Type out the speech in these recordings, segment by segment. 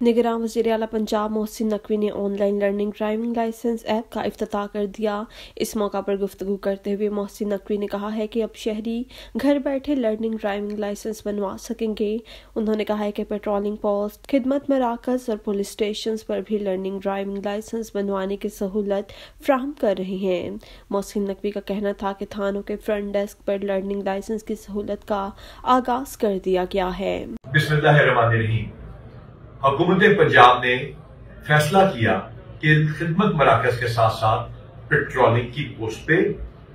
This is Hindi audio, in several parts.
निगरान वज़ीर अला पंजाब मोहसिन नकवी ने online learning driving licence app का अफ्ताह कर दिया। इस मौका पर गुफ्तु करते हुए मोहसिन नकवी ने कहा है कि अब शहरी घर बैठे लर्निंग ड्राइविंग लाइसेंस बनवा सकेंगे। उन्होंने कहा है कि पेट्रोलिंग पोस्ट, खिदमत मराकज और पुलिस स्टेशन पर भी लर्निंग ड्राइविंग लाइसेंस बनवाने की सहूलत फ्राहम कर रहे हैं। मोहसिन नकवी का कहना था कि थानों के फ्रंट डेस्क पर लर्निंग लाइसेंस की सहूलत का आगाज़ कर दिया गया है। हुकूमत पंजाब ने फैसला किया कि खिदमत मराकज के साथ साथ पेट्रोलिंग की पोस्ट पे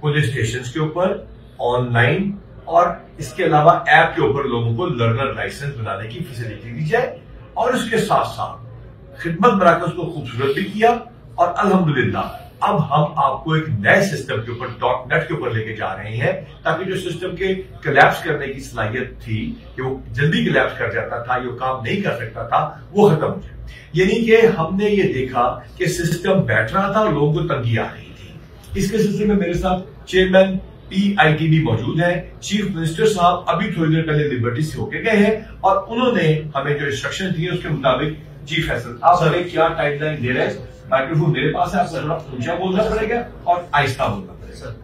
पुलिस स्टेशन के ऊपर, ऑनलाइन, और इसके अलावा ऐप के ऊपर लोगों को लर्नर लाइसेंस बनाने की फैसिलिटी दी जाए। और उसके साथ साथ खिदमत मराकज को खूबसूरत भी किया और अल्हम्दुलिल्लाह अब हम आपको एक नए सिस्टम के ऊपर डॉट नेट के ऊपर लेके जा रहे हैं ताकि जो सिस्टम के कलेप्स करने की सलाहियत थी कि वो जल्दी कलेप्स कर जाता था ये काम नहीं कर सकता था वो खत्म हो जाए। यानी कि हमने ये देखा कि सिस्टम बैठ रहा था और लोगों को तंगी आ रही थी। इसके सिलसिले में मेरे साथ chairman P I T PITB मौजूद है। चीफ मिनिस्टर साहब अभी थोड़ी देर पहले लिबर्टी से होके गए हैं और उन्होंने हमें जो इंस्ट्रक्शन दिए उसके मुताबिक जी फैसल आप हमें क्या टाइमलाइन दे रहे हैं? माइक्रोफोन मेरे पास है आपको थोड़ा ऊँचा बोलना पड़ेगा और आहिस्ता बोलना पड़ेगा।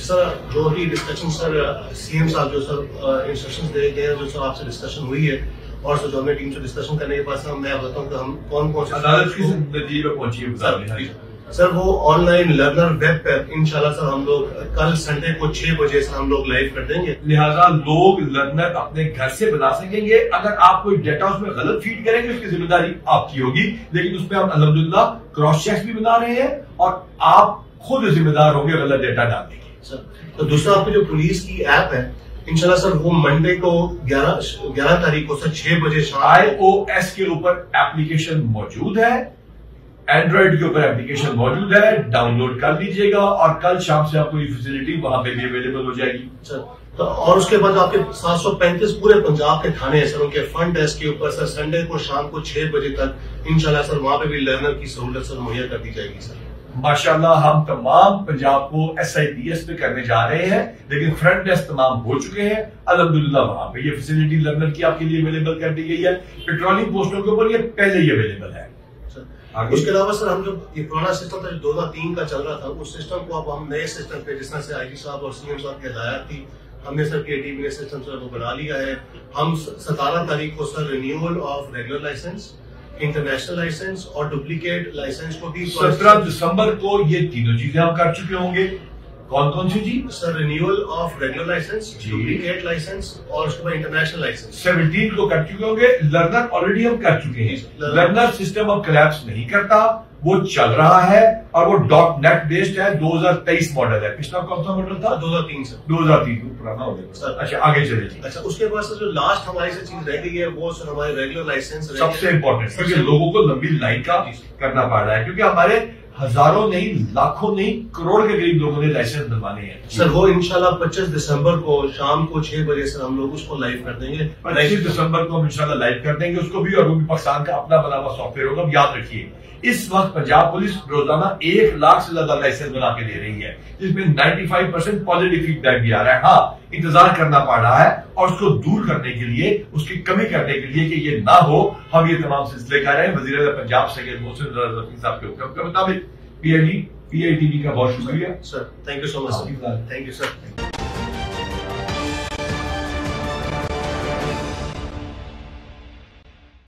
सर जो भी डिस्कशन सर सीएम साहब जो सर इंस्ट्रक्शन दे गए जो सर आपसे डिस्कशन हुई है और सर जो हमें टीम से डिस्कशन करने के बाद मैं बताऊँ कि हम कौन कौन से अदालत की पहुँची है सर वो ऑनलाइन लर्नर वेब पर इंशाल्लाह सर हम लोग कल संडे को छह बजे से हम लोग लाइव कर देंगे। लिहाजा लोग लर्नर अपने घर से बना सकेंगे। अगर आप कोई डेटा उसमें गलत फ़ीड करेंगे उसकी ज़िम्मेदारी आपकी होगी। लेकिन उसमें हम अलहमदुल्ला क्रॉस चेक भी बना रहे हैं और आप खुद जिम्मेदार होंगे गलत डेटा डालने की सर तो दूसरा आपकी जो पुलिस की ऐप है इंशाल्लाह सर वो मंडे को 11 11 तारीख को सर छह बजे शाम आई ओ एस के ऊपर एप्लीकेशन मौजूद है। एंड्रॉइड के ऊपर एप्लीकेशन मौजूद है डाउनलोड कर लीजिएगा और कल शाम से आपको ये फैसिलिटी वहाँ पे भी अवेलेबल हो जाएगी। सर तो और उसके बाद आपके 735 पूरे पंजाब के थाने हैं सर उनके फ्रंट डेस्क के ऊपर सर संडे को शाम को छह बजे तक इंशाल्लाह सर वहाँ पे भी लर्नर की सहूलत सर मुहैया कर दी जाएगी सर। माशाल्लाह हम तमाम पंजाब को एस आई पी एस पे करने जा रहे हैं लेकिन फ्रंट डेस्क तमाम हो चुके हैं। अलहमदुल्ला वहाँ पे ये फैसिलिटी लर्नर की आपके लिए अवेलेबल कर दी गई है। पेट्रोलिंग पोस्टों के ऊपर ये पहले ही अवेलेबल है। उसके अलावा सर हम जो ये पुराना सिस्टम था जो दो हज़ार तीन का चल रहा था उस सिस्टम को अब हम नए सिस्टम पे जिस तरह से आई साहब और सीएम साहब की हदायत थी हमने सर के टीम ने सिस्टम सर को बना लिया है। हम सतारह तारीख को sir renewal of regular licence international licence और डुप्लीकेट लाइसेंस को भी सत्रह दिसंबर को ये तीनों चीज़ें आप कर चुके होंगे। कौन कौन सी जी? Sir renewal of regular licence duplicate licence और उसके बाद इंटरनेशनल लाइसेंस सेवनटीन को कर चुके होंगे। लर्नर ऑलरेडी हम कर चुके हैं। लर्नर सिस्टम अब कलेप्स नहीं करता। वो चल रहा है और वो डॉट नेट बेस्ड है। 2023 मॉडल है। पिछला कौन सा मॉडल था? 2003 से 2003 पुराना हो गया। अच्छा आगे चले जी अच्छा उसके बाद सर जो लास्ट हमारी से चीज़ रह गई है वो सर हमारे रेगुलर लाइसेंस सबसे इम्पोर्टेंट क्योंकि लोगों को लंबी लाइन का करना पड़ रहा है। क्योंकि हमारे हज़ारों नहीं लाखों नहीं करोड़ के करीब लोगों ने लाइसेंस बनवाने हैं। सर वो इंशाल्लाह 25 दिसंबर को शाम को छह बजे से हम लोग उसको लाइव कर देंगे। पच्चीस दिसंबर को हम इंशाल्लाह लाइव कर देंगे उसको भी और वो भी पाकिस्तान का अपना बना हुआ सॉफ्टवेयर होगा याद रखिए। इस वक्त पंजाब पुलिस रोज़ाना एक लाख से ज़्यादा लाइसेंस बना के दे रही है जिसमें 95 परसेंट पॉजिटिव फीडबैक भी आ रहा है। हाँ इंतज़ार करना पड़ रहा है और उसको दूर करने के लिए उसकी कमी करने के लिए कि ये ना हो हम ये तमाम सिलसिले कर रहे हैं। वज़ीर पंजाब सैयद मोहसिन रफी साहब के हुक्म के मुताबिक पीआईडी पीआईटीवी का बहुत शुक्रिया। Sir thank you so much thank you sir